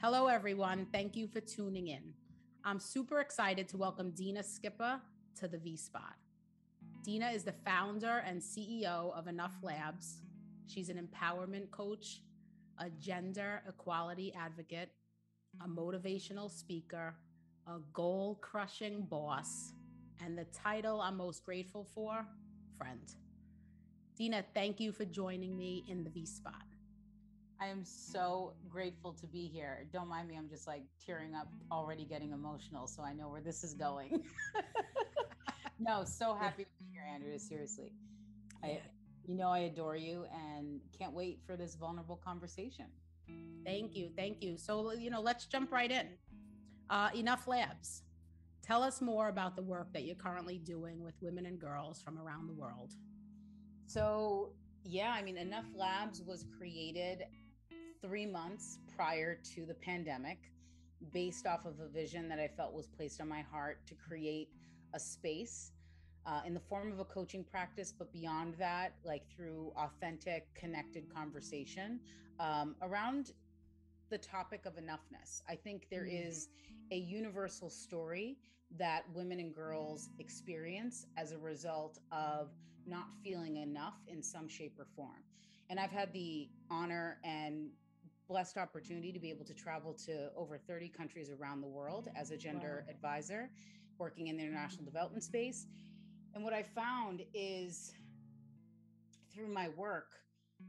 Hello, everyone. Thank you for tuning in. I'm super excited to welcome Dina Scippa to the V Spot. Dina is the founder and CEO of Enough Labs. She's an empowerment coach, a gender equality advocate, a motivational speaker, a goal crushing boss, and the title I'm most grateful for friend. Dina, thank you for joining me in the V Spot. I am so grateful to be here. Don't mind me, I'm just like tearing up, already getting emotional. So I know where this is going. no, so happy to be here, Andrea. Seriously. I you know I adore you and can't wait for this vulnerable conversation. Thank you. Thank you. So, you know, let's jump right in. Uh, Enough Labs. Tell us more about the work that you're currently doing with women and girls from around the world. So, yeah, I mean, Enough Labs was created three months prior to the pandemic based off of a vision that I felt was placed on my heart to create a space uh, in the form of a coaching practice, but beyond that, like through authentic, connected conversation um, around the topic of enoughness. I think there mm. a universal story that women and girls experience as a result of not feeling enough in some shape or form. And I've had the honor and blessed opportunity to be able to travel to over 30 countries around the world as a gender wow. advisor working in the international development space. And what I found is through my work,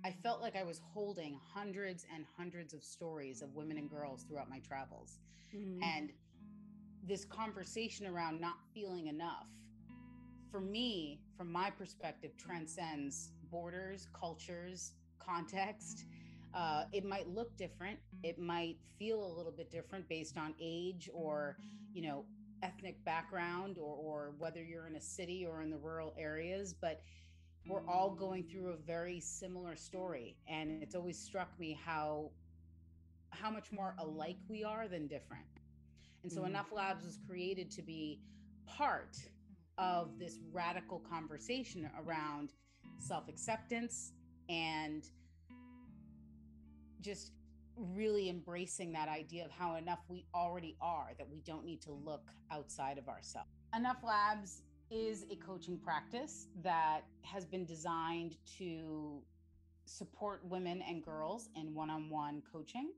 I felt like I was holding hundreds and hundreds of stories of women and girls throughout my travels. Mm-hmm. And this conversation around not feeling enough, for me, from my perspective, transcends borders, cultures, context. Uh, it might look different. It might feel a little bit different based on age or, you know, ethnic background or, or whether you're in a city or in the rural areas. But we're all going through a very similar story. And it's always struck me how how much more alike we are than different. And so mm-hmm. Enough Labs was created to be part of this radical conversation around self-acceptance and just really embracing that idea of how enough we already are that we don't need to look outside of ourselves. Enough Labs is a coaching practice that has been designed to support women and girls in one on one coaching,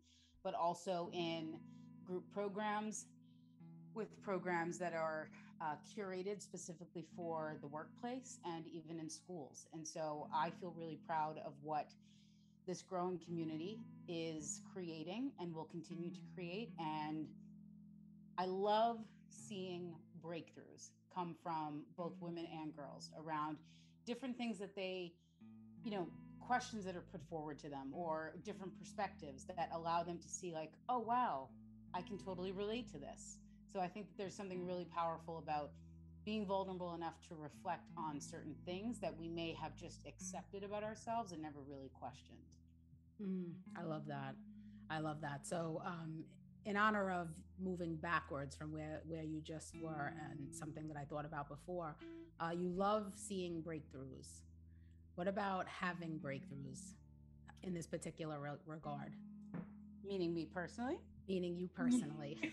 but also in group programs with programs that are uh, curated specifically for the workplace and even in schools. And so I feel really proud of what this growing community is creating and will continue to create. And I love seeing breakthroughs come from both women and girls around different things that they, you know, questions that are put forward to them or different perspectives that allow them to see, like, oh, wow, I can totally relate to this. So I think that there's something really powerful about being vulnerable enough to reflect on certain things that we may have just accepted about ourselves and never really questioned. Mm, I love that. I love that. So, um, in honor of moving backwards from where where you just were, and something that I thought about before, uh, you love seeing breakthroughs. What about having breakthroughs in this particular re- regard? Meaning me personally? Meaning you personally.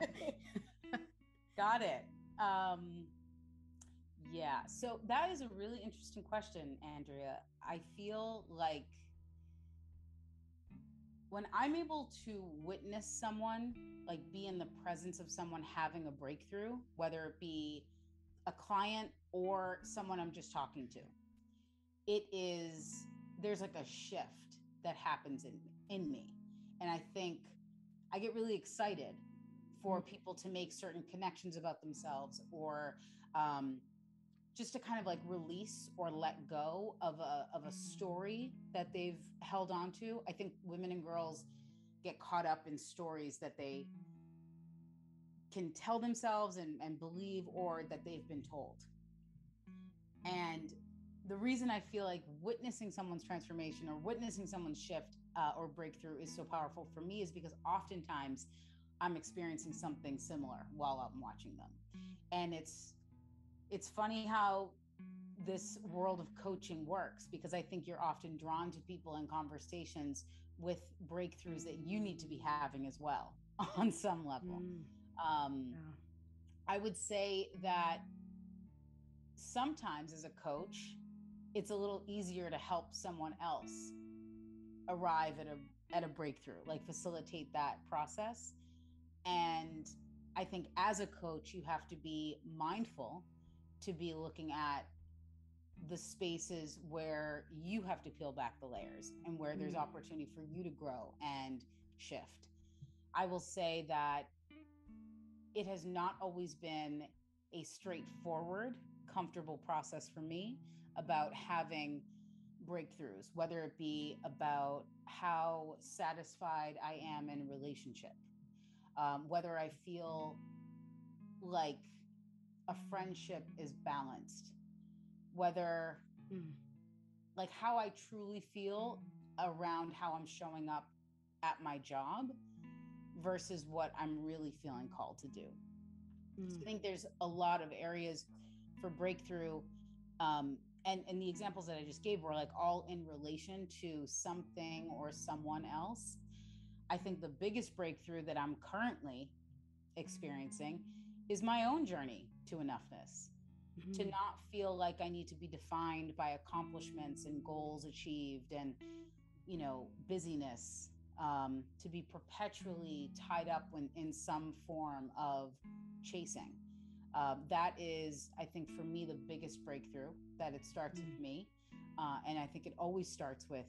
Got it. Um, yeah. So that is a really interesting question, Andrea. I feel like when I'm able to witness someone, like be in the presence of someone having a breakthrough, whether it be a client or someone I'm just talking to, it is there's like a shift that happens in in me. And I think I get really excited for mm-hmm. people to make certain connections about themselves or um, just to kind of like release or let go of a of a story that they've held on to. I think women and girls get caught up in stories that they can tell themselves and, and believe or that they've been told. And the reason I feel like witnessing someone's transformation or witnessing someone's shift uh, or breakthrough is so powerful for me is because oftentimes I'm experiencing something similar while I'm watching them. And it's it's funny how this world of coaching works because I think you're often drawn to people and conversations with breakthroughs that you need to be having as well on some level. Mm. Um, yeah. I would say that sometimes as a coach, it's a little easier to help someone else arrive at a at a breakthrough, like facilitate that process. And I think as a coach, you have to be mindful to be looking at the spaces where you have to peel back the layers and where there's mm. opportunity for you to grow and shift. I will say that it has not always been a straightforward, comfortable process for me about having breakthroughs, whether it be about how satisfied I am in a relationship, um, whether I feel like a friendship is balanced, whether mm. like how I truly feel around how I'm showing up at my job versus what I'm really feeling called to do. Mm. So I mm. think there's a lot of areas for breakthrough. Um, and, and the examples that I just gave were like all in relation to something or someone else. I think the biggest breakthrough that I'm currently experiencing is my own journey to enoughness. Mm-hmm. To not feel like I need to be defined by accomplishments and goals achieved and, you know, busyness um, to be perpetually tied up in, in some form of chasing. Uh, that is, I think, for me, the biggest breakthrough that it starts mm-hmm. with me. Uh, and I think it always starts with,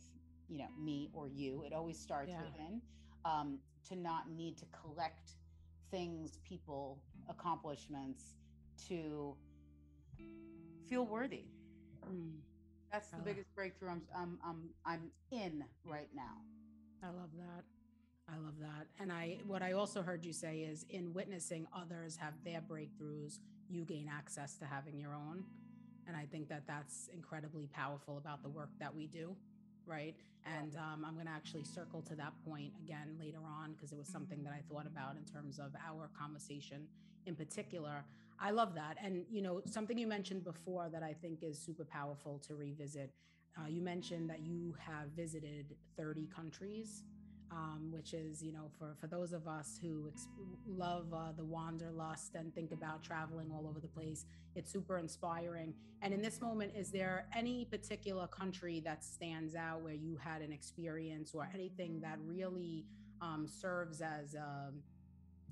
you know, me or you. It always starts yeah. within um, to not need to collect things, people, accomplishments to feel worthy. Mm. That's the biggest breakthrough I'm, I'm, I'm, I'm in right now. I love that. I love that. And I what I also heard you say is in witnessing others have their breakthroughs, you gain access to having your own. And I think that that's incredibly powerful about the work that we do, right? And um, I'm going to actually circle to that point again later on because it was something that I thought about in terms of our conversation in particular. I love that. And, you know, something you mentioned before that I think is super powerful to revisit uh, you mentioned that you have visited 30 countries, um, which is, you know, for, for those of us who ex- love uh, the wanderlust and think about traveling all over the place, it's super inspiring. And in this moment, is there any particular country that stands out where you had an experience or anything that really um, serves as a,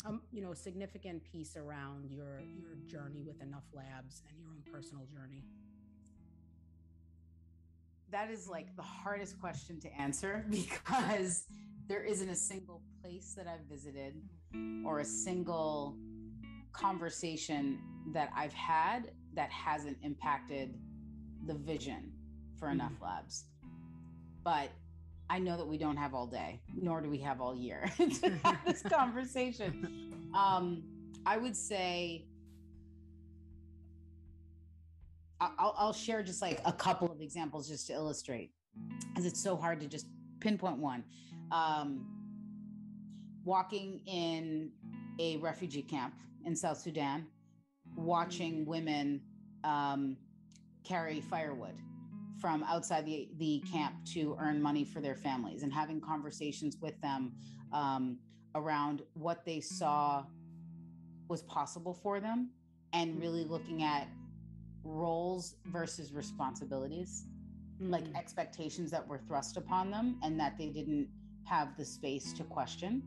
a, you know, significant piece around your your journey with Enough Labs and your own personal journey? That is like the hardest question to answer because there isn't a single place that I've visited or a single conversation that I've had that hasn't impacted the vision for mm-hmm. Enough Labs. But I know that we don't have all day, nor do we have all year to have this conversation. Um, I would say I'll, I'll share just like a couple of examples just to illustrate, because it's so hard to just pinpoint one. Um, walking in a refugee camp in South Sudan, watching women um, carry firewood from outside the, the camp to earn money for their families and having conversations with them um, around what they saw was possible for them and really looking at roles versus responsibilities, mm-hmm. like mm. expectations that were thrust upon them and that they didn't have the space to question.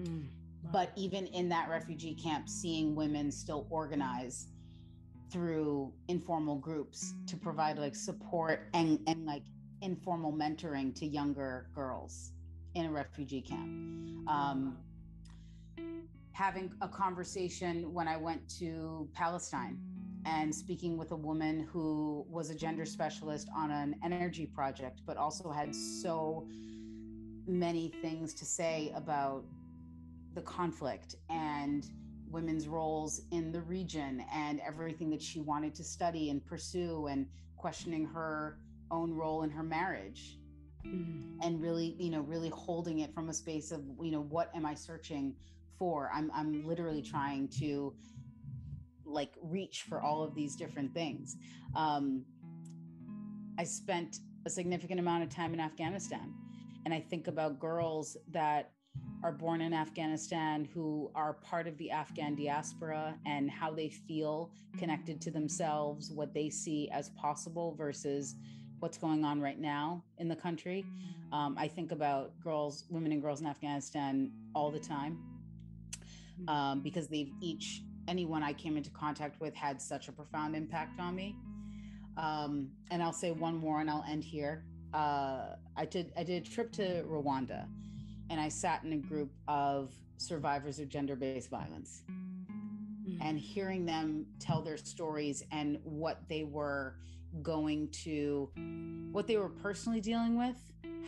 Mm. Wow. But even in that refugee camp, seeing women still organize through informal groups to provide like support and, and like informal mentoring to younger girls in a refugee camp. Um, having a conversation when I went to Palestine and speaking with a woman who was a gender specialist on an energy project, but also had so many things to say about the conflict and women's roles in the region and everything that she wanted to study and pursue and questioning her own role in her marriage mm-hmm. and really you know really holding it from a space of you know what am i searching for i'm i'm literally trying to like reach for all of these different things. Um, I spent a significant amount of time in Afghanistan, and I think about girls that are born in Afghanistan who are part of the Afghan diaspora and how they feel connected to themselves, what they see as possible versus what's going on right now in the country. Um, I think about girls, women and girls in Afghanistan all the time um, because they've each, anyone I came into contact with had such a profound impact on me. Um, and I'll say one more and I'll end here. Uh, I did I did a trip to Rwanda and I sat in a group of survivors of gender-based violence mm-hmm. and hearing them tell their stories and what they were going to what they were personally dealing with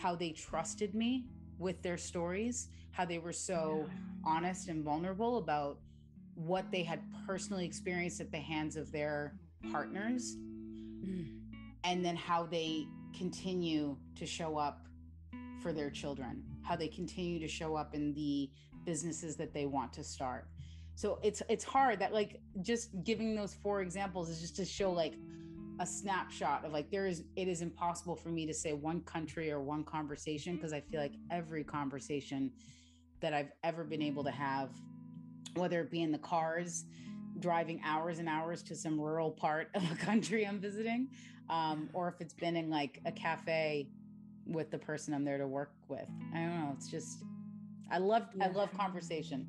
how they trusted me with their stories how they were so yeah. honest and vulnerable about what they had personally experienced at the hands of their partners mm. and then how they continue to show up for their children how they continue to show up in the businesses that they want to start so it's it's hard that like just giving those four examples is just to show like a snapshot of like there is it is impossible for me to say one country or one conversation because i feel like every conversation that i've ever been able to have whether it be in the cars driving hours and hours to some rural part of a country i'm visiting um, or if it's been in like a cafe with the person i'm there to work with. I don't know it's just i love yeah. i love conversation.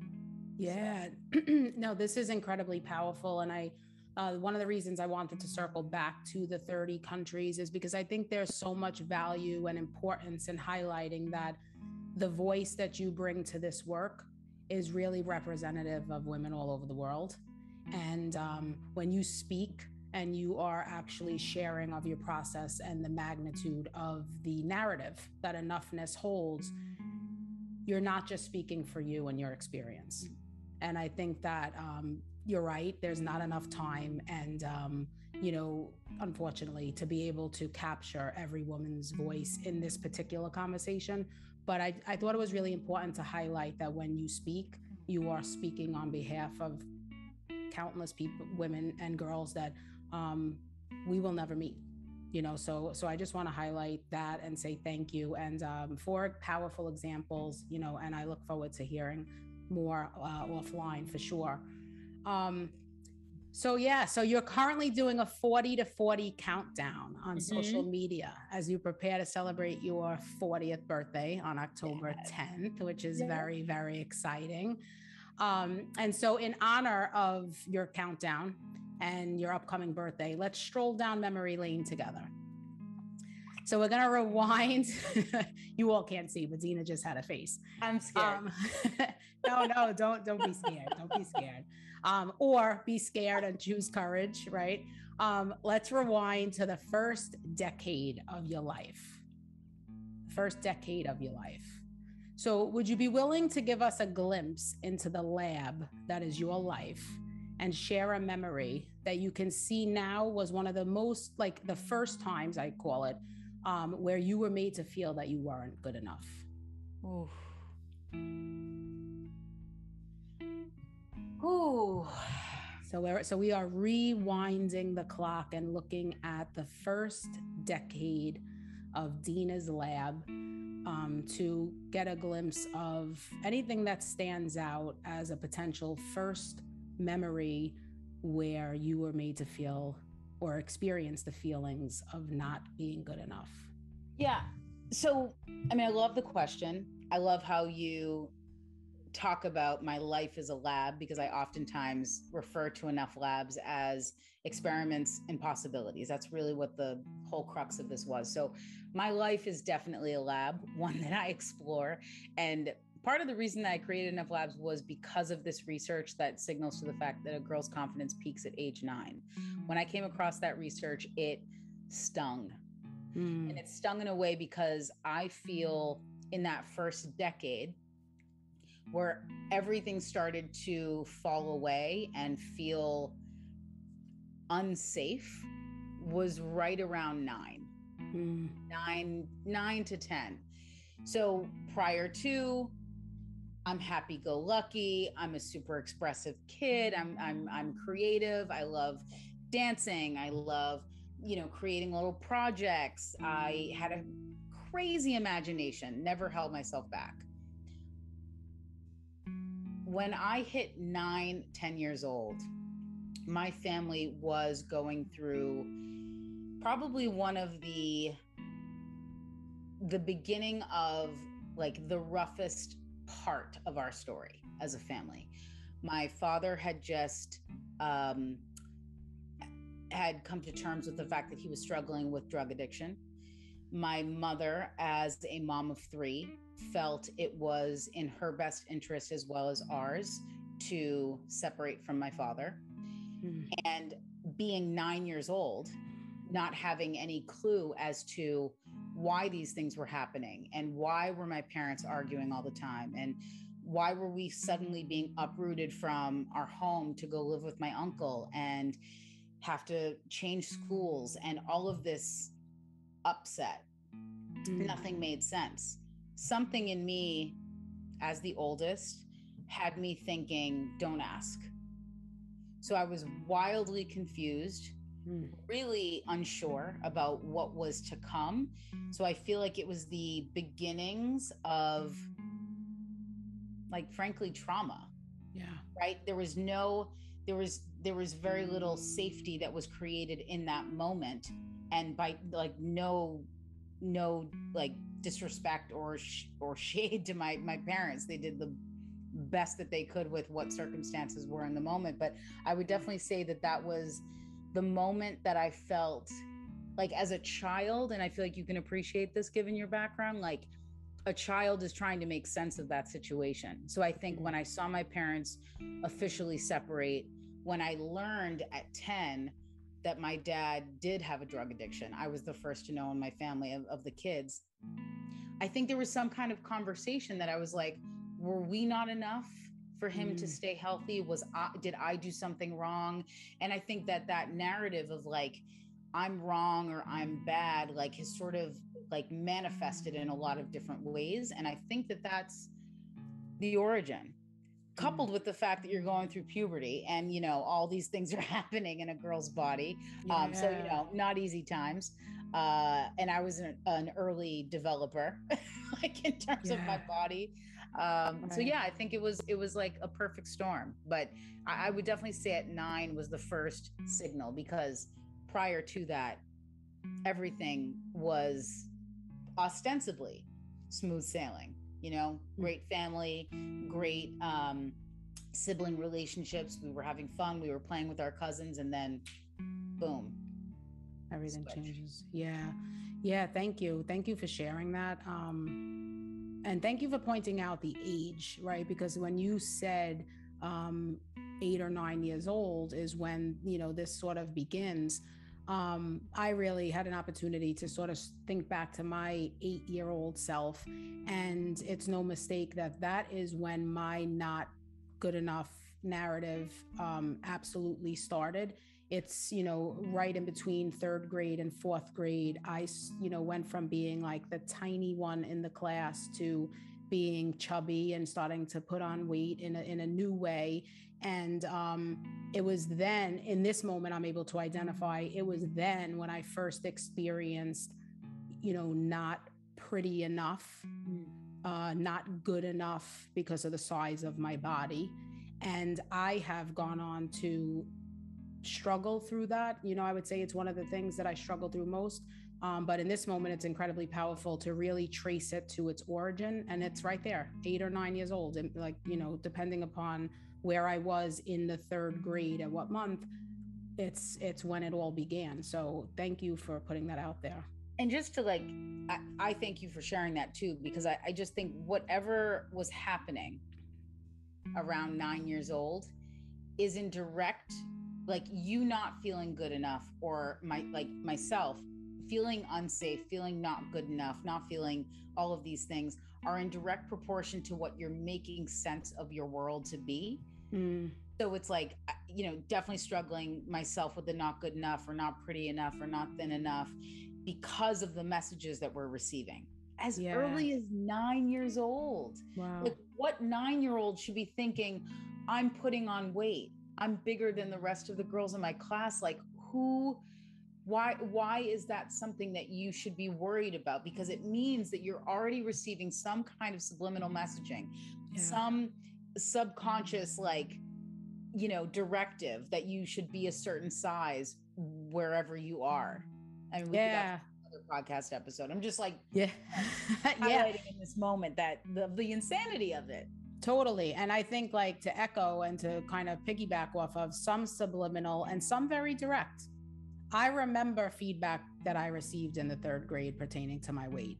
Yeah. No this is incredibly powerful and i uh, one of the reasons I wanted to circle back to the 30 countries is because I think there's so much value and importance in highlighting that the voice that you bring to this work is really representative of women all over the world. And um, when you speak and you are actually sharing of your process and the magnitude of the narrative that enoughness holds, you're not just speaking for you and your experience. And I think that um, you're right. There's not enough time. And, um, you know, unfortunately, to be able to capture every woman's voice in this particular conversation. But I, I thought it was really important to highlight that when you speak, you are speaking on behalf of countless people, women and girls that um, we will never meet. You know, so so I just want to highlight that and say thank you and um, for powerful examples. You know, and I look forward to hearing more uh, offline for sure. Um, so yeah, so you're currently doing a 40 to 40 countdown on mm-hmm. social media as you prepare to celebrate your 40th birthday on October yeah. 10th, which is very, very exciting. Um, and so in honor of your countdown and your upcoming birthday, let's stroll down memory lane together. So we're gonna rewind. you all can't see, but Dina just had a face. I'm scared. Um, no, no, don't don't be scared. Don't be scared um, or be scared and choose courage, right? Um, let's rewind to the first decade of your life. First decade of your life. So, would you be willing to give us a glimpse into the lab that is your life and share a memory that you can see now was one of the most, like the first times I call it, um, where you were made to feel that you weren't good enough? Ooh. So we're so we are rewinding the clock and looking at the first decade of Dina's lab um, to get a glimpse of anything that stands out as a potential first memory where you were made to feel or experience the feelings of not being good enough. Yeah. So, I mean, I love the question. I love how you talk about my life as a lab because I oftentimes refer to enough labs as experiments and possibilities. That's really what the whole crux of this was. So, my life is definitely a lab, one that I explore. And part of the reason that I created enough labs was because of this research that signals to the fact that a girl's confidence peaks at age nine. When I came across that research, it stung. Mm. And it stung in a way because I feel in that first decade, where everything started to fall away and feel unsafe was right around nine, mm. nine, nine to 10. So prior to I'm happy go lucky. I'm a super expressive kid. I'm I'm I'm creative. I love dancing. I love, you know, creating little projects. I had a crazy imagination, never held myself back. When I hit nine, 10 years old, my family was going through probably one of the the beginning of like the roughest part of our story as a family. My father had just um, had come to terms with the fact that he was struggling with drug addiction. My mother, as a mom of three, felt it was in her best interest as well as ours to separate from my father. Mm. And being nine years old, not having any clue as to why these things were happening and why were my parents arguing all the time and why were we suddenly being uprooted from our home to go live with my uncle and have to change schools and all of this upset mm. nothing made sense something in me as the oldest had me thinking don't ask so i was wildly confused mm. really unsure about what was to come. So I feel like it was the beginnings of, like, frankly, trauma. Yeah. Right. There was no, there was, there was very little safety that was created in that moment. And by like, no, no, like, disrespect or sh- or shade to my my parents. They did the best that they could with what circumstances were in the moment. But i would definitely say that that was the moment that I felt like as a child, and I feel like you can appreciate this given your background, like a child is trying to make sense of that situation. So I think when mm-hmm. I saw my parents officially separate, when I learned at 10 that my dad did have a drug addiction, I was the first to know in my family of, of the kids. I think there was some kind of conversation that I was like, were we not enough? for him mm. to stay healthy was I, did i do something wrong and i think that that narrative of like i'm wrong or i'm bad like has sort of like manifested in a lot of different ways and i think that that's the origin coupled with the fact that you're going through puberty and you know all these things are happening in a girl's body yeah. um, so you know not easy times uh, and i was an, an early developer like in terms yeah. of my body um, right. so yeah i think it was it was like a perfect storm but I, I would definitely say at nine was the first signal because prior to that everything was ostensibly smooth sailing you know mm. great family great um sibling relationships we were having fun we were playing with our cousins and then boom everything switch. changes yeah yeah thank you thank you for sharing that um and thank you for pointing out the age, right? Because when you said um, eight or nine years old is when, you know, this sort of begins. Um, I really had an opportunity to sort of think back to my eight year old self. And it's no mistake that that is when my not good enough narrative um, absolutely started it's you know right in between third grade and fourth grade i you know went from being like the tiny one in the class to being chubby and starting to put on weight in a, in a new way and um, it was then in this moment i'm able to identify it was then when i first experienced you know not pretty enough uh, not good enough because of the size of my body and i have gone on to struggle through that. You know, I would say it's one of the things that I struggle through most. Um, but in this moment, it's incredibly powerful to really trace it to its origin. And it's right there, eight or nine years old. And like, you know, depending upon where I was in the third grade at what month, it's it's when it all began. So thank you for putting that out there. And just to like, I, I thank you for sharing that too, because I, I just think whatever was happening around nine years old is in direct like you not feeling good enough or my like myself feeling unsafe feeling not good enough not feeling all of these things are in direct proportion to what you're making sense of your world to be mm. so it's like you know definitely struggling myself with the not good enough or not pretty enough or not thin enough because of the messages that we're receiving as yeah. early as nine years old. Wow. Like, what nine year old should be thinking, I'm putting on weight? I'm bigger than the rest of the girls in my class. Like, who? Why, why is that something that you should be worried about? Because it means that you're already receiving some kind of subliminal messaging, yeah. some subconscious, like, you know, directive that you should be a certain size wherever you are. I mean, yeah podcast episode. I'm just like, yeah, yeah, in this moment that the, the insanity of it. Totally. And I think like to echo and to kind of piggyback off of some subliminal and some very direct. I remember feedback that I received in the third grade pertaining to my weight.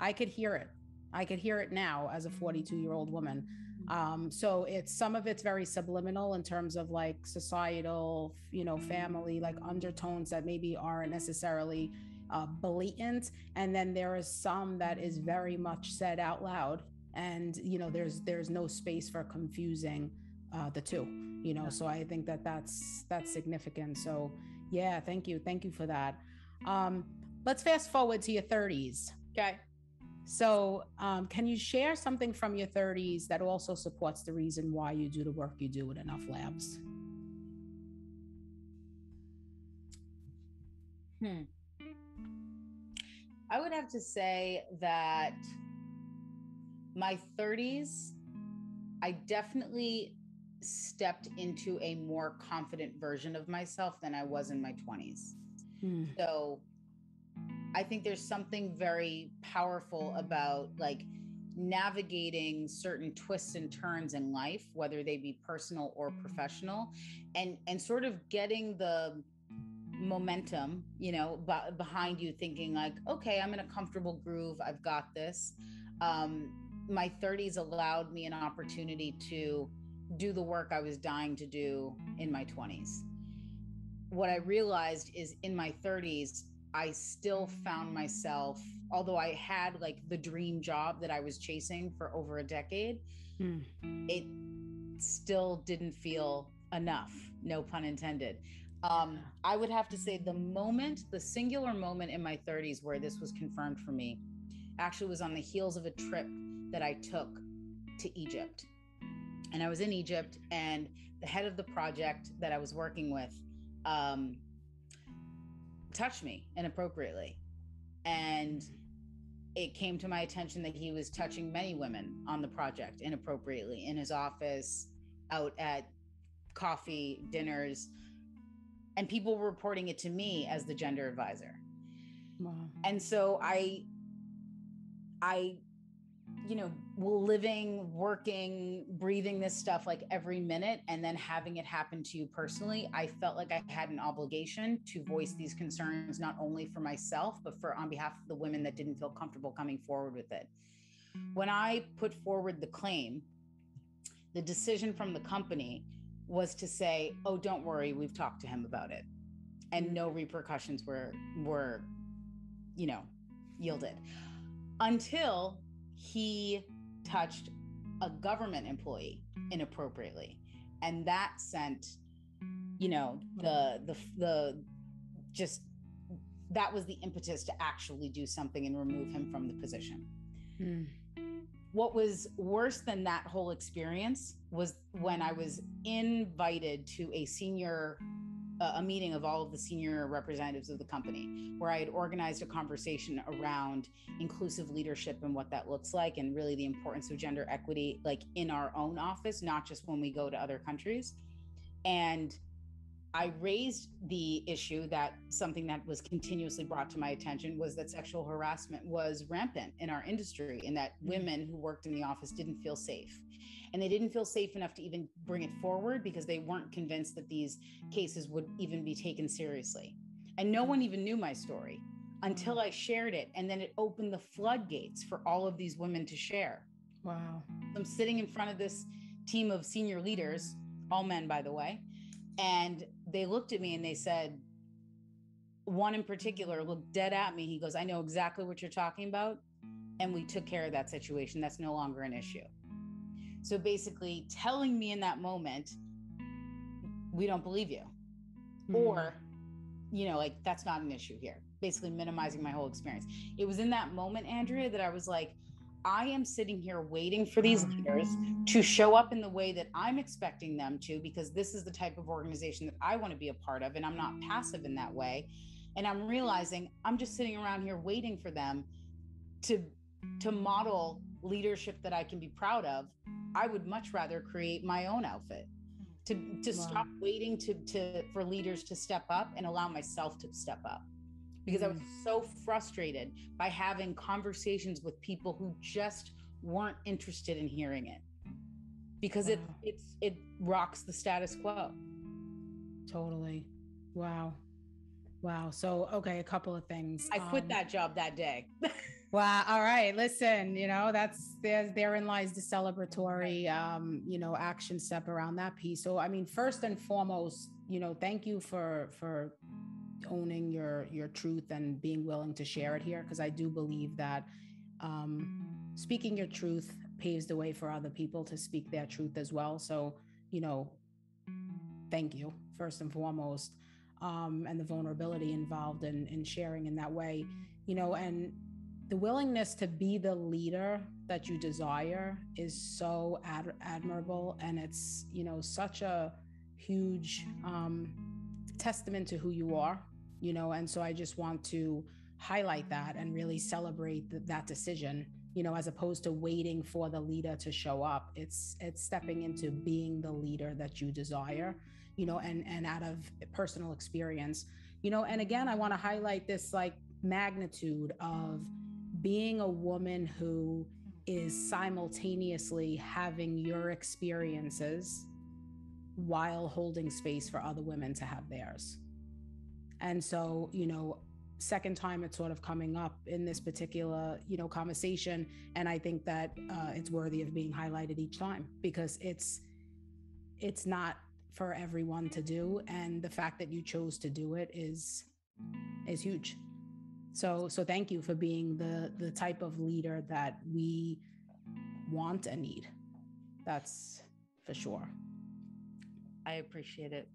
I could hear it. I could hear it now as a 42 year old woman. Um, so it's some of it's very subliminal in terms of like societal, you know, family, like undertones that maybe aren't necessarily uh, blatant. And then there is some that is very much said out loud. And you know there's there's no space for confusing uh, the two you know? So i think that that's that's significant. So yeah thank you thank you for that. Um let's fast forward to your 30s okay. So um, can you share something from your 30s that also supports the reason why you do the work you do with enough labs? Hmm. I would have to say that my 30s, I definitely stepped into a more confident version of myself than I was in my 20s. Hmm. So I think there's something very powerful about like navigating certain twists and turns in life whether they be personal or professional and and sort of getting the momentum, you know, b- behind you, thinking like, okay, I'm in a comfortable groove. I've got this. Um, my 30s allowed me an opportunity to do the work I was dying to do in my 20s. What I realized is in my 30s, I still found myself, although I had like the dream job that I was chasing for over a decade, mm. it still didn't feel enough, no pun intended. Um, I would have to say the moment, the singular moment in my 30s where this was confirmed for me, actually was on the heels of a trip that I took to Egypt. And I was in Egypt, and the head of the project that I was working with um, touched me inappropriately. And it came to my attention that he was touching many women on the project inappropriately in his office, out at coffee dinners and people were reporting it to me as the gender advisor. Wow. And so I I you know, living, working, breathing this stuff like every minute and then having it happen to you personally, I felt like I had an obligation to voice these concerns not only for myself but for on behalf of the women that didn't feel comfortable coming forward with it. When I put forward the claim, the decision from the company was to say, "Oh, don't worry, we've talked to him about it," and no repercussions were were, you know, yielded until he touched a government employee inappropriately, and that sent, you know, the the the just that was the impetus to actually do something and remove him from the position. Mm what was worse than that whole experience was when I was invited to a senior a meeting of all of the senior representatives of the company where I had organized a conversation around inclusive leadership and what that looks like and really the importance of gender equity like in our own office not just when we go to other countries. And I raised the issue that something that was continuously brought to my attention was that sexual harassment was rampant in our industry and that mm-hmm. women who worked in the office didn't feel safe. And they didn't feel safe enough to even bring it forward because they weren't convinced that these cases would even be taken seriously. And no one even knew my story until. I shared it. And then it opened the floodgates for all of these women to share. Wow. I'm sitting in front of this team of senior leaders, all men, by the way and they looked at me and they said, one in particular looked dead at me. He goes, I know exactly what you're talking about. And we took care of that situation. That's no longer an issue. So basically, telling me in that moment, we don't believe you. Mm. Or, you know, like that's not an issue here. basically minimizing my whole experience. It was in that moment, Andrea, that I was like, I am sitting here waiting for these mm. leaders to show up in the way that I'm expecting them to, because this is the type of organization that I want to be a part of. And I'm not passive in that way. And I'm realizing I'm just sitting around here waiting for them to to model leadership that I can be proud of. I would much rather create my own outfit. To, to wow. stop waiting to, to for leaders to step up and allow myself to step up because I was mm. so frustrated by having conversations with people who just weren't interested in hearing it because wow. it it's it rocks the status quo. Totally. Wow. Wow. So okay, a couple of things. I quit um, that job that day. wow. All right. Listen, you know, that's there's therein lies the celebratory um, you know, action step around that piece. So I mean, first and foremost, you know, thank you for for owning your your truth and being willing to share it here because I do believe that um, speaking your truth paves the way for other people to speak their truth as well. So you know, thank you first and foremost, um, and the vulnerability involved in in sharing in that way. You know, and the willingness to be the leader that you desire is so ad- admirable and it's you know such a huge um, testament to who you are you know and so i just want to highlight that and really celebrate th- that decision you know as opposed to waiting for the leader to show up. It's it's stepping into being the leader that you desire you know and and out of personal experience. You know and again i want to highlight this like magnitude of being a woman who is simultaneously having your experiences while holding space for other women to have theirs and so, you know, second time it's sort of coming up in this particular, you know, conversation. And I think that uh, it's worthy of being highlighted each time because it's, it's not for everyone to do. And the fact that you chose to do it is, is huge. So, so thank you for being the, the type of leader that we want and need. That's for sure. I appreciate it.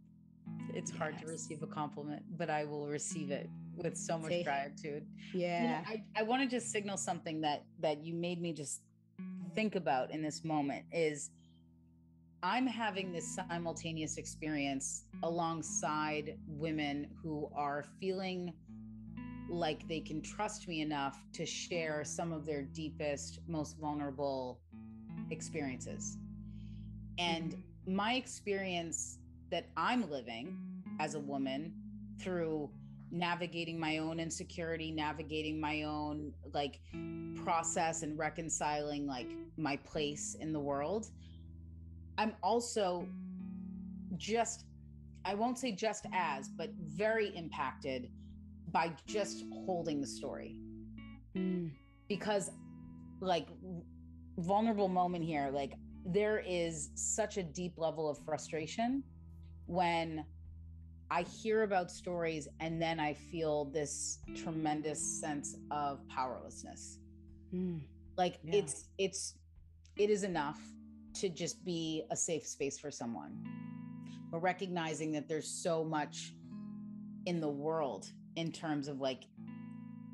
It's yes. hard to receive a compliment, but I will receive it with so much Say, gratitude. Yeah. You know, I, I want to just signal something that that you made me just think about in this moment is I'm having this simultaneous experience alongside women who are feeling like they can trust me enough to share some of their deepest, most vulnerable experiences. And mm-hmm. my experience that I'm living as a woman through navigating my own insecurity, navigating my own like process and reconciling like my place in the world. I'm also just, I won't say just as, but very impacted by just holding the story. Mm. Because, like, vulnerable moment here, like, there is such a deep level of frustration when I hear about stories and then I feel this tremendous sense of powerlessness. Mm, like yeah. it's it's it is enough to just be a safe space for someone. But recognizing that there's so much in the world in terms of like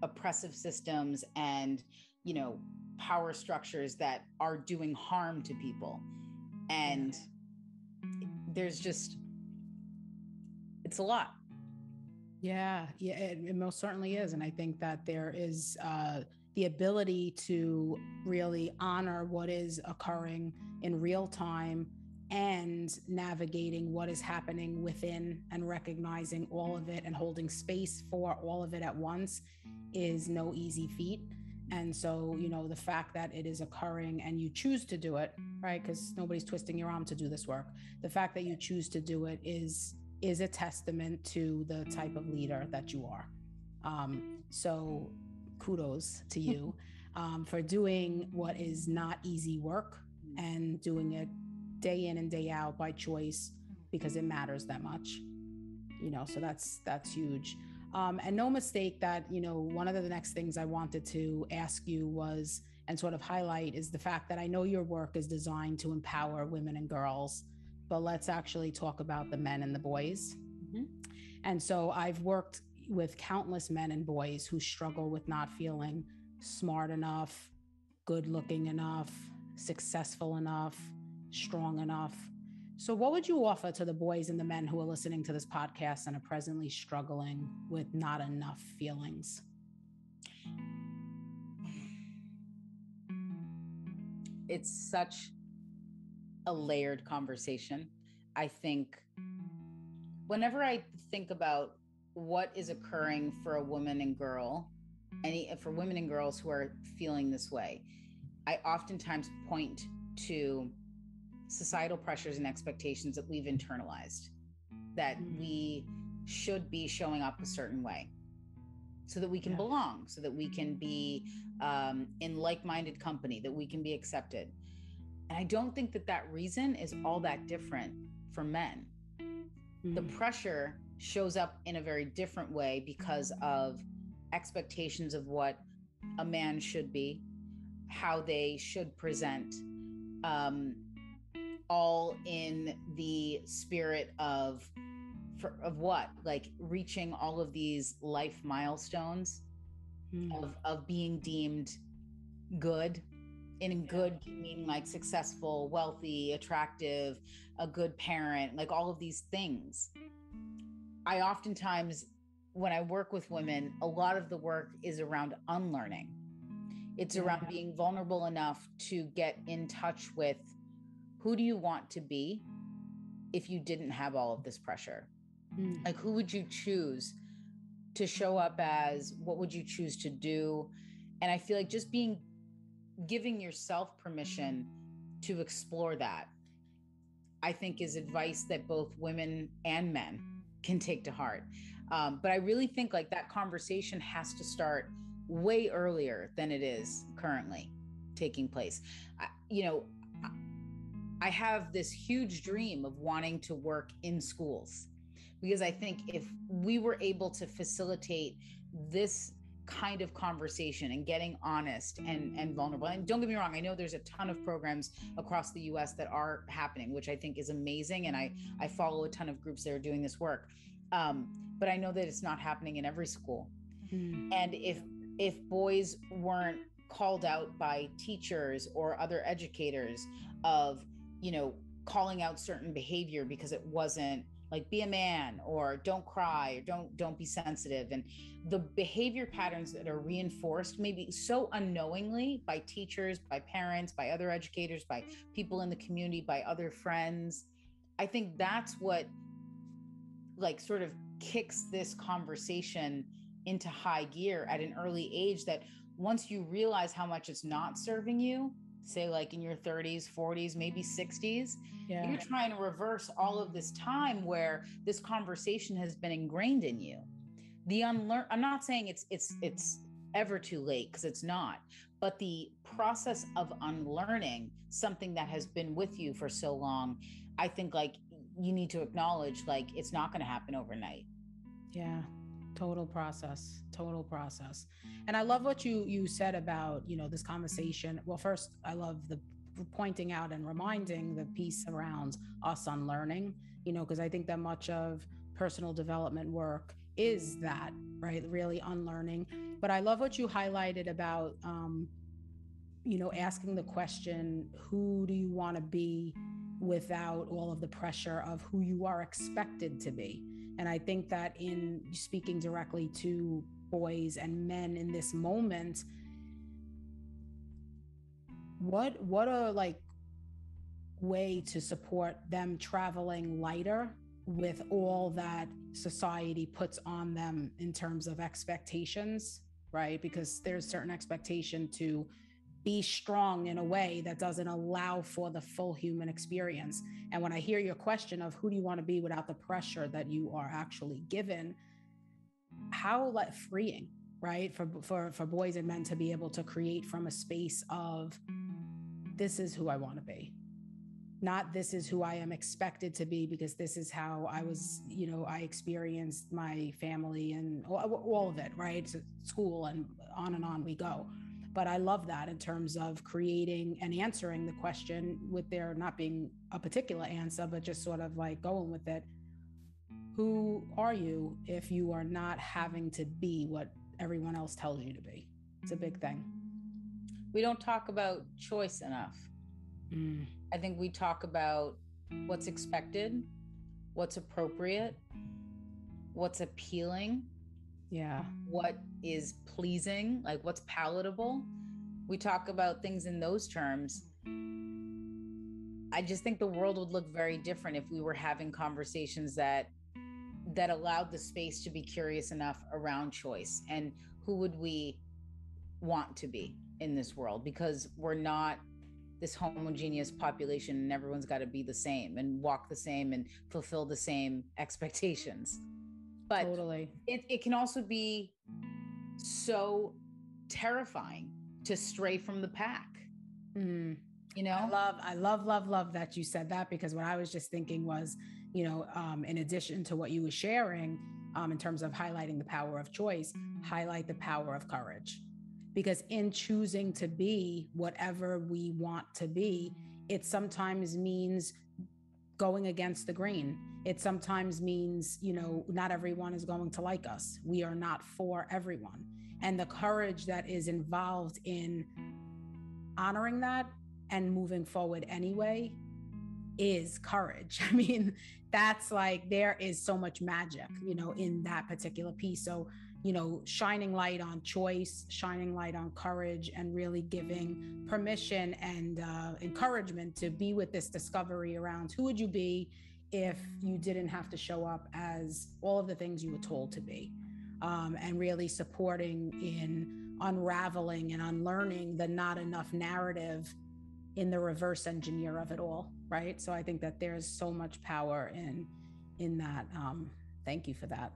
oppressive systems and you know power structures that are doing harm to people and there's just it's a lot. Yeah, yeah, it, it, most certainly is. And I think that there is uh, the ability to really honor what is occurring in real time and navigating what is happening within and recognizing all of it and holding space for all of it at once is no easy feat. And so, you know, the fact that it is occurring and you choose to do it, right? Because nobody's twisting your arm to do this work. The fact that you choose to do it is is a testament to the type of leader that you are. Um, so kudos to you um, for doing what is not easy work and doing it day in and day out by choice because it matters that much. You know, so that's that's huge. Um, and no mistake that you know one of the next things I wanted to ask you was and sort of highlight is the fact that I know your work is designed to empower women and girls but let's actually talk about the men and the boys. Mm-hmm. And so I've worked with countless men and boys who struggle with not feeling smart enough, good looking enough, successful enough, strong enough. So, what would you offer to the boys and the men who are listening to this podcast and are presently struggling with not enough feelings? It's such a layered conversation. I think whenever I think about what is occurring for a woman and girl, any for women and girls who are feeling this way, I oftentimes point to societal pressures and expectations that we've internalized that mm. we should be showing up a certain way so that we can yeah. belong so that we can be um, in like-minded company that we can be accepted and i don't think that that reason is all that different for men mm-hmm. the pressure shows up in a very different way because of expectations of what a man should be how they should present um, all in the spirit of for, of what like reaching all of these life milestones mm. of of being deemed good in good meaning like successful wealthy attractive a good parent like all of these things i oftentimes when i work with women a lot of the work is around unlearning it's around being vulnerable enough to get in touch with who do you want to be if you didn't have all of this pressure? Mm. Like, who would you choose to show up as? What would you choose to do? And I feel like just being giving yourself permission to explore that, I think is advice that both women and men can take to heart. Um, but I really think like that conversation has to start way earlier than it is currently taking place. I, you know, I have this huge dream of wanting to work in schools because I think if we were able to facilitate this kind of conversation and getting honest and and vulnerable. And don't get me wrong i know there's a ton of programs across the us that are happening which i think is amazing. And i i follow a ton of groups that are doing this work. Um, but i know that it's not happening in every school. Mm. and if if boys weren't called out by teachers or other educators of you know, calling out certain behavior because it wasn't like be a man or don't cry or don't don't be sensitive. And the behavior patterns that are reinforced maybe so unknowingly by teachers by parents by other educators by people in the community by other friends i think that's what like sort of kicks this conversation into high gear at an early age that once you realize how much it's not serving you say like in your 30s 40s maybe 60s yeah. you're trying to reverse all of this time where this conversation has been ingrained in you. The unlearn i'm not saying it's it's it's ever too late because it's not but the process of unlearning something that has been with you for so long i think like you need to acknowledge like it's not going to happen overnight. Yeah total process total process. And i love what you you said about you know this conversation. Well first i love the pointing out and reminding the piece around us unlearning you know because i think that much of personal development work is that right? Really unlearning. But i love what you highlighted about um you know asking the question who do you want to be without all of the pressure of who you are expected to be and I think that in speaking directly to boys and men in this moment, what what a like way to support them traveling lighter with all that society puts on them in terms of expectations, right? Because there's certain expectation to be strong in a way that doesn't allow for the full human experience. And when I hear your question of who do you want to be without the pressure that you are actually given, how like freeing, right? For for for boys and men to be able to create from a space of this is who I want to be. Not this is who I am expected to be because this is how I was, you know, I experienced my family and all of it, right? School and on and on we go but I love that in terms of creating and answering the question with there not being a particular answer, but just sort of like going with it. who are you if you are not having to be what everyone else tells you to be? It's a big thing. We don't talk about choice enough. Mm. I think we talk about what's expected, what's appropriate, what's appealing. Yeah. What is pleasing, like what's palatable. We talk about things in those terms. I just think the world would look very different if we were having conversations that that allowed the space to be curious enough around choice and who would we want to be in this world because we're not this homogeneous population and everyone's got to be the same and walk the same and fulfill the same expectations but totally. it, it can also be so terrifying to stray from the pack. Mm. you know? I love i love love love that you said that because what i was just thinking was you know um, in addition to what you were sharing um, in terms of highlighting the power of choice highlight the power of courage. Because in choosing to be whatever we want to be, it sometimes means going against the grain. It sometimes means, you know, not everyone is going to like us. We are not for everyone. And the courage that is involved in honoring that and moving forward anyway is courage. I mean, that's like there is so much magic, you know, in that particular piece. So you know, shining light on choice, shining light on courage, and really giving permission and uh, encouragement to be with this discovery around who would you be if you didn't have to show up as all of the things you were told to be, um, and really supporting in unraveling and unlearning the not enough narrative in the reverse engineer of it all, right? So I think that there's so much power in in that. Um, thank you for that.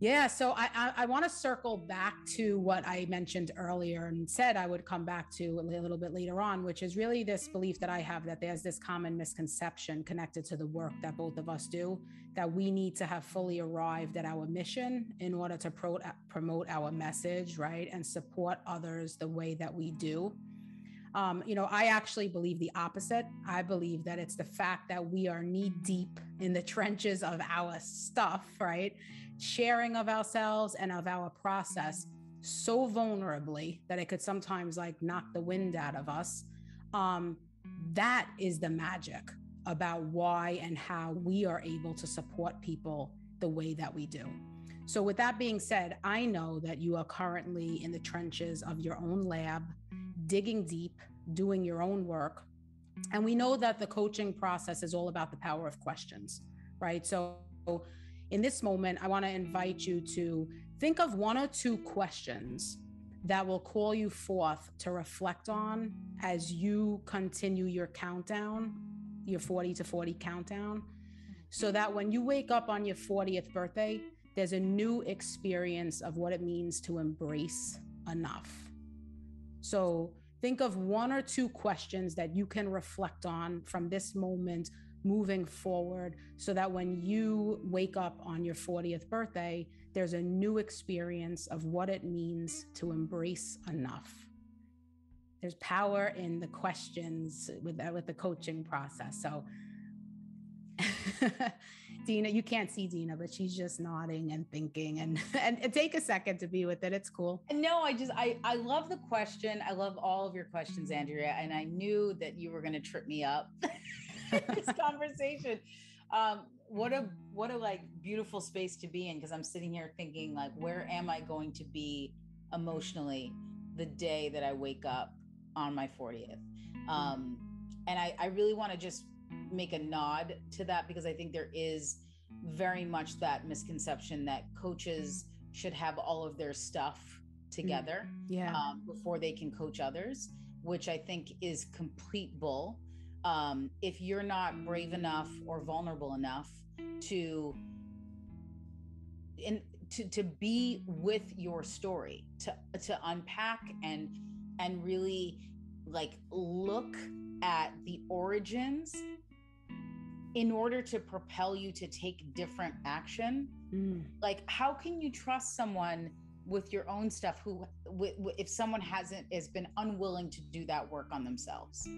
Yeah, so I I, I want to circle back to what I mentioned earlier and said I would come back to a little bit later on, which is really this belief that I have that there's this common misconception connected to the work that both of us do that we need to have fully arrived at our mission in order to pro- promote our message, right, and support others the way that we do. Um, you know, I actually believe the opposite. I believe that it's the fact that we are knee deep in the trenches of our stuff, right? Sharing of ourselves and of our process so vulnerably that it could sometimes like knock the wind out of us. Um, that is the magic about why and how we are able to support people the way that we do. So with that being said i know that you are currently in the trenches of your own lab digging deep doing your own work. And we know that the coaching process is all about the power of questions right? So in this moment, I want to invite you to think of one or two questions that will call you forth to reflect on as you continue your countdown, your 40 to 40 countdown, so that when you wake up on your 40th birthday, there's a new experience of what it means to embrace enough. So think of one or two questions that you can reflect on from this moment moving forward so that when you wake up on your 40th birthday, there's a new experience of what it means to embrace enough. There's power in the questions with that, with the coaching process. So Dina, you can't see Dina, but she's just nodding and thinking and, and, and take a second to be with it. It's cool. No, I just I I love the question. I love all of your questions, mm-hmm. Andrea. And I knew that you were gonna trip me up. this conversation. Um, what a what a like beautiful space to be in because I'm sitting here thinking like, where am I going to be emotionally the day that I wake up on my 40th? Um, and I, I really want to just make a nod to that because I think there is very much that misconception that coaches should have all of their stuff together yeah. um, before they can coach others, which I think is complete bull um, if you're not brave enough or vulnerable enough to in to to be with your story to to unpack and and really like look at the origins in order to propel you to take different action mm. like how can you trust someone with your own stuff who w- w- if someone hasn't has been unwilling to do that work on themselves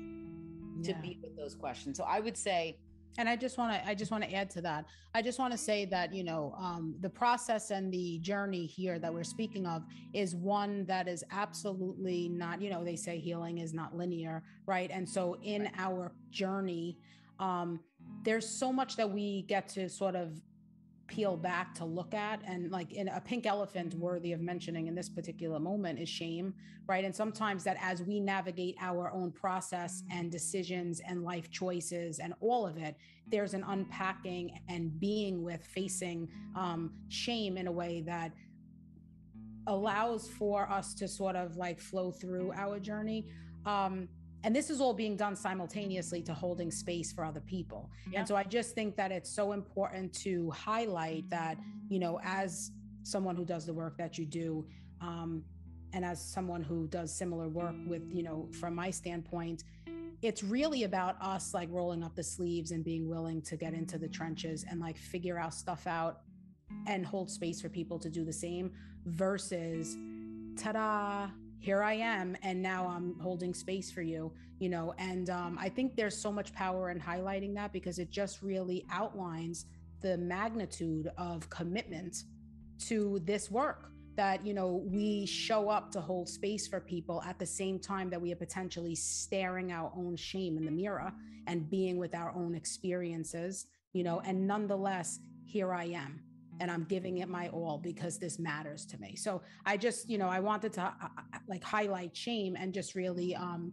yeah. to be with those questions. So I would say and i just want to i just want to add to that i just want to say that you know um, the process and the journey here that we're speaking of is one that is absolutely not you know they say healing is not linear right and so in our journey um, there's so much that we get to sort of peel back to look at and like in a pink elephant worthy of mentioning in this particular moment is shame right? And sometimes that as we navigate our own process and decisions and life choices and all of it there's an unpacking and being with facing um, shame in a way that allows for us to sort of like flow through our journey. Um, and this is all being done simultaneously to holding space for other people yeah. and so i just think that it's so important to highlight that you know as someone who does the work that you do um, and as someone who does similar work with you know from my standpoint it's really about us like rolling up the sleeves and being willing to get into the trenches and like figure out stuff out and hold space for people to do the same versus ta-da here I am, and now I'm holding space for you, you know. And um, I think there's so much power in highlighting that because it just really outlines the magnitude of commitment to this work that you know we show up to hold space for people at the same time that we are potentially staring our own shame in the mirror and being with our own experiences you know and nonetheless here i am and I'm giving it my all because this matters to me. So I just, you know, I wanted to uh, uh, like highlight shame and just really um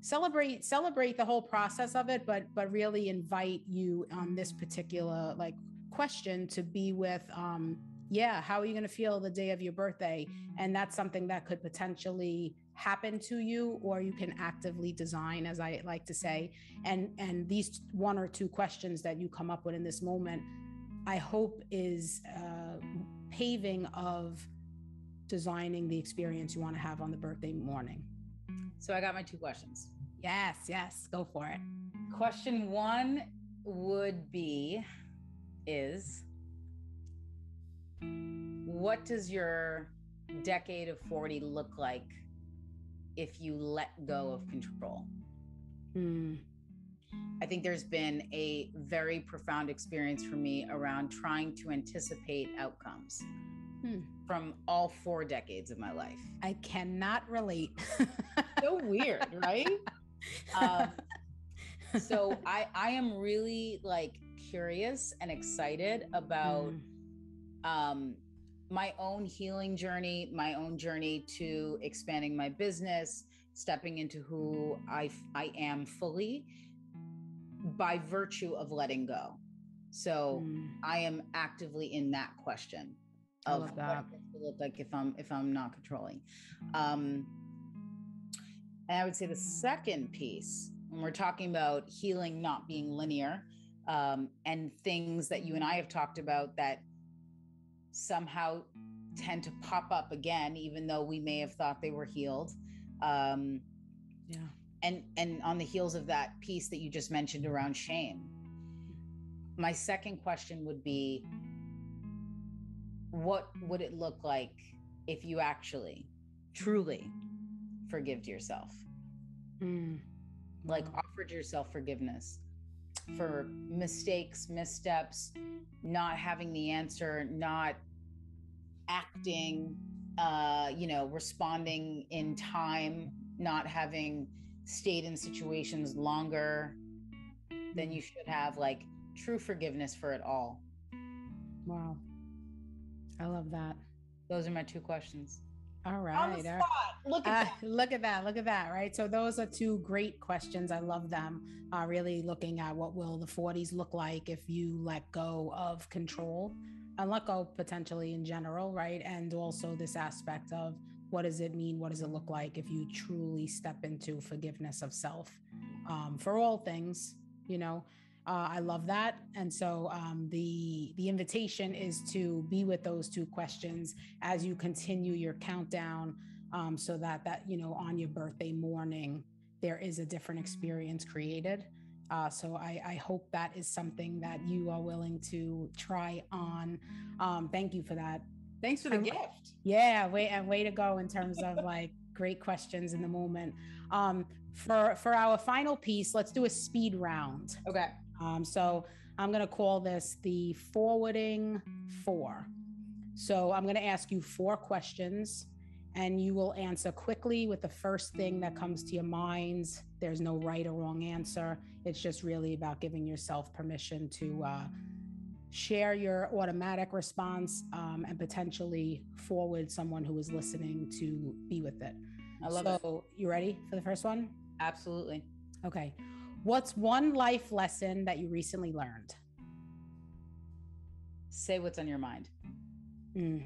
celebrate celebrate the whole process of it but but really invite you on this particular like question to be with um yeah how are you going to feel the day of your birthday and that's something that could potentially happen to you or you can actively design as i like to say and and these one or two questions that you come up with in this moment I hope is uh, paving of designing the experience you want to have on the birthday morning. So I got my two questions. Yes, yes, go for it. Question one would be is what does your decade of 40 look like if you let go of control? Mm. I think there's been a very profound experience for me around trying to anticipate outcomes hmm. from all four decades of my life. I cannot relate. so weird, right? Um, so I I am really like curious and excited about mm. um, my own healing journey, my own journey to expanding my business, stepping into who I I am fully by virtue of letting go. So mm. I am actively in that question of what it look like if I'm if I'm not controlling. Um, and I would say the second piece, when we're talking about healing not being linear, um, and things that you and I have talked about that somehow tend to pop up again, even though we may have thought they were healed. Um, yeah and and on the heels of that piece that you just mentioned around shame my second question would be what would it look like if you actually truly forgived yourself mm. like offered yourself forgiveness for mistakes missteps not having the answer not acting uh you know responding in time not having stayed in situations longer than you should have like true forgiveness for it all wow i love that those are my two questions all right. Look at uh, that. Look at that. Look at that. Right. So those are two great questions. I love them. Uh, really looking at what will the 40s look like if you let go of control and let go potentially in general. Right. And also this aspect of what does it mean? What does it look like if you truly step into forgiveness of self um, for all things you know? Uh, i love that. And so um, the the invitation is to be with those two questions as you continue your countdown um, so that that you know on your birthday morning there is a different experience created. Uh, so I, I, hope that is something that you are willing to try on. Um, thank you for that Thanks for the gift. Yeah, way and way to go in terms of like great questions in the moment. Um, for for our final piece, let's do a speed round. Okay. Um, so I'm going to call this the forwarding four. So I'm going to ask you four questions and you will answer quickly with the first thing that comes to your mind. There's no right or wrong answer. It's just really about giving yourself permission to uh, share your automatic response um, and potentially forward someone who is listening to be with it. I love so, it. you ready for the first one? Absolutely. Okay. What's one life lesson that you recently learned? Say what's on your mind. Mm,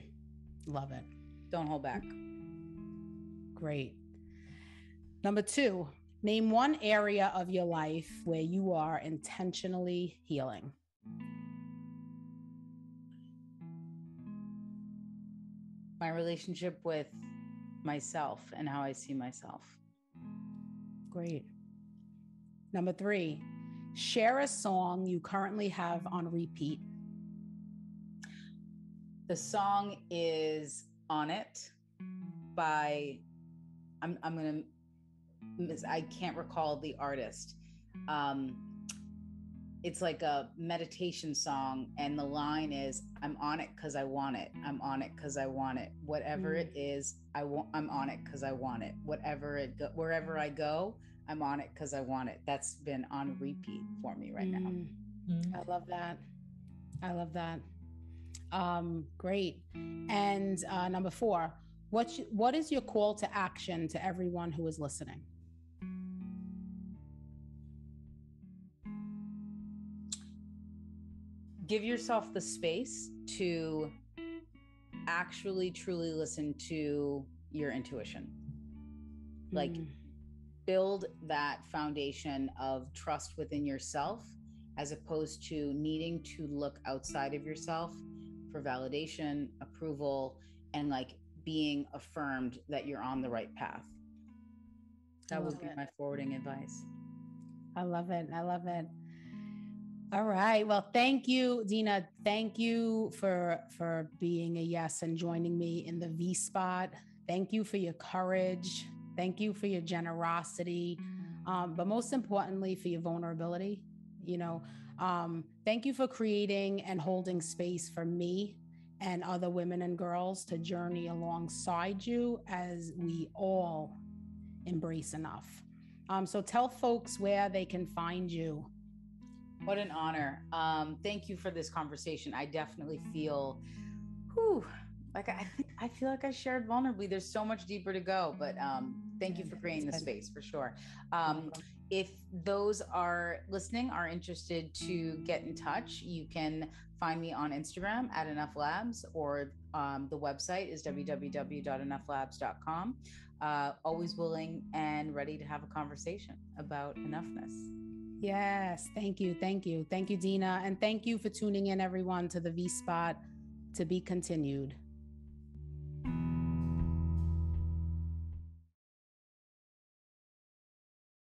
love it. Don't hold back. Great. Number two, name one area of your life where you are intentionally healing. My relationship with myself and how I see myself. Great. Number three, share a song you currently have on repeat. The song is On It by I'm I'm gonna miss I can't recall the artist. Um it's like a meditation song and the line is i'm on it because i want it i'm on it because i want it whatever mm. it is i want i'm on it because i want it whatever it go wherever i go i'm on it because i want it that's been on repeat for me right mm. now mm. i love that i love that um great and uh number four what what is your call to action to everyone who is listening? Give yourself the space to actually truly listen to your intuition. Like mm. build that foundation of trust within yourself as opposed to needing to look outside of yourself for validation, approval, and like being affirmed that you're on the right path. That would be it. my forwarding advice. I love it. I love it. All right. Well, thank you, Dina. Thank you for for being a yes and joining me in the V spot. Thank you for your courage. Thank you for your generosity, um, but most importantly, for your vulnerability. You know, um, thank you for creating and holding space for me and other women and girls to journey alongside you as we all embrace enough. Um, so tell folks where they can find you. What an honor. Um, thank you for this conversation. I definitely feel, whew, like I, I feel like I shared vulnerably. There's so much deeper to go, but um, thank you for creating the space for sure. Um, if those are listening are interested to get in touch, you can find me on Instagram at Enough Labs or um, the website is www.enoughlabs.com. Uh, always willing and ready to have a conversation about enoughness. Yes, thank you, thank you, thank you, Dina, and thank you for tuning in, everyone, to the V Spot. To be continued.